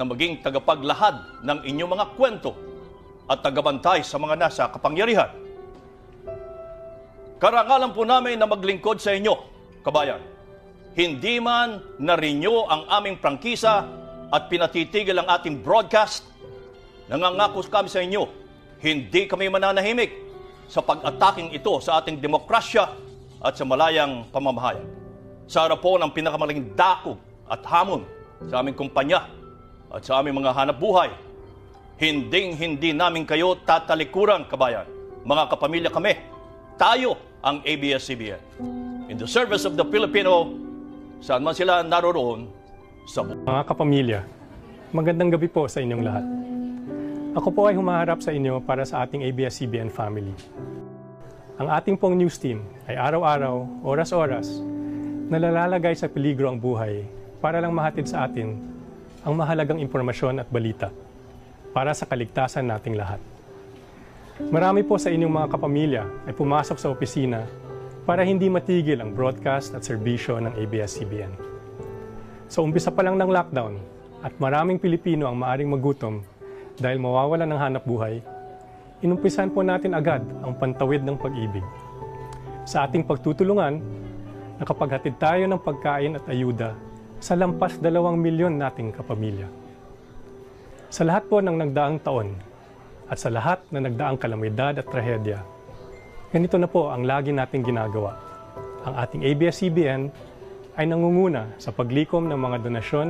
na maging tagapaglahad ng inyong mga kwento at tagabantay sa mga nasa kapangyarihan. Karangalan po namin na maglingkod sa inyo, kabayan. Hindi man na-renew ang aming prangkisa at pinatitigil ang ating broadcast, nangangako kami sa inyo, hindi kami mananahimik sa pag-ataking ito sa ating demokrasya at sa malayang pamamahayag. Sa harap po ng pinakamalaking dako at hamon sa aming kumpanya at sa aming mga hanap buhay, hinding-hindi namin kayo tatalikuran, kabayan. Mga kapamilya kami, tayo ang ABS-CBN. In the service of the Filipino, saan man sila naroroon, sa buhay. Mga kapamilya, magandang gabi po sa inyong lahat. Ako po ay humaharap sa inyo para sa ating ABS-CBN family. Ang ating pong news team ay araw-araw, oras-oras, nalalalagay sa peligro ang buhay para lang mahatid sa atin ang mahalagang impormasyon at balita para sa kaligtasan nating lahat. Marami po sa inyong mga kapamilya ay pumasok sa opisina para hindi matigil ang broadcast at serbisyo ng ABS-CBN. Sa umpisa pa lang ng lockdown at maraming Pilipino ang maaring magutom dahil mawawala ng hanap buhay, inumpisan po natin agad ang pantawid ng pag-ibig. Sa ating pagtutulungan, nakapaghatid tayo ng pagkain at ayuda sa lampas dalawang milyon nating kapamilya. Sa lahat po ng nagdaang taon at sa lahat na nagdaang kalamidad at trahedya, ganito na po ang lagi nating ginagawa. Ang ating ABS-CBN ay nangunguna sa paglikom ng mga donasyon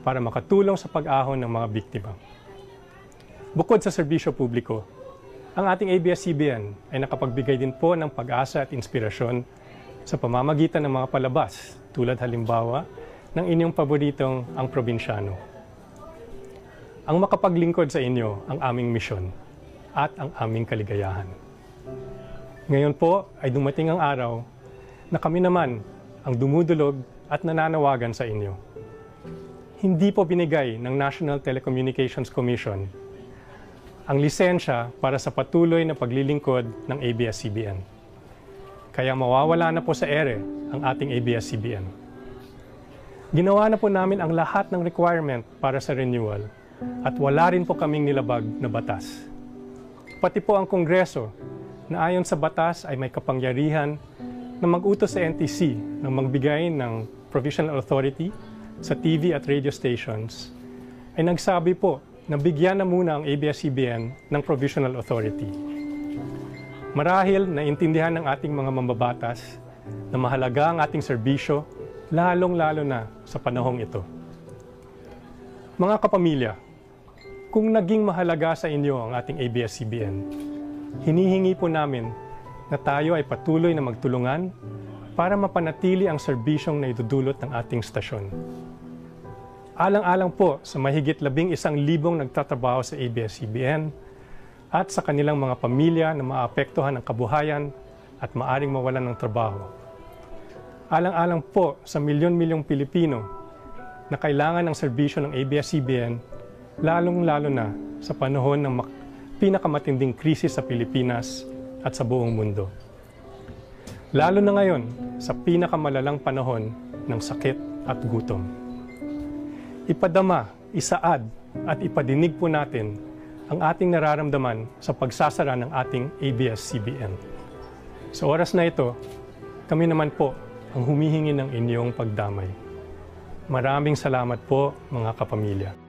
para makatulong sa pag-ahon ng mga biktima. Bukod sa serbisyo publiko, ang ating ABS-CBN ay nakapagbigay din po ng pag-asa at inspirasyon sa pamamagitan ng mga palabas tulad halimbawa ng inyong paboritong ang probinsyano ang makapaglingkod sa inyo ang aming misyon at ang aming kaligayahan. Ngayon po ay dumating ang araw na kami naman ang dumudulog at nananawagan sa inyo. Hindi po binigay ng National Telecommunications Commission ang lisensya para sa patuloy na paglilingkod ng ABS-CBN. Kaya mawawala na po sa ere ang ating ABS-CBN. Ginawa na po namin ang lahat ng requirement para sa renewal at wala rin po kaming nilabag na batas. Pati po ang Kongreso na ayon sa batas ay may kapangyarihan na mag-utos sa NTC na magbigay ng provisional authority sa TV at radio stations ay nagsabi po na bigyan na muna ang ABS-CBN ng provisional authority. Marahil naintindihan ng ating mga mambabatas na mahalaga ang ating serbisyo lalong-lalo na sa panahong ito. Mga kapamilya, kung naging mahalaga sa inyo ang ating ABS-CBN, hinihingi po namin na tayo ay patuloy na magtulungan para mapanatili ang serbisyong na idudulot ng ating stasyon. Alang-alang po sa mahigit labing isang libong nagtatrabaho sa ABS-CBN at sa kanilang mga pamilya na maapektuhan ng kabuhayan at maaring mawalan ng trabaho. Alang-alang po sa milyon-milyong Pilipino na kailangan ng serbisyo ng ABS-CBN lalong-lalo na sa panahon ng pinakamatinding krisis sa Pilipinas at sa buong mundo. Lalo na ngayon sa pinakamalalang panahon ng sakit at gutom. Ipadama, isaad at ipadinig po natin ang ating nararamdaman sa pagsasara ng ating ABS-CBN. Sa oras na ito, kami naman po ang humihingi ng inyong pagdamay. Maraming salamat po mga kapamilya.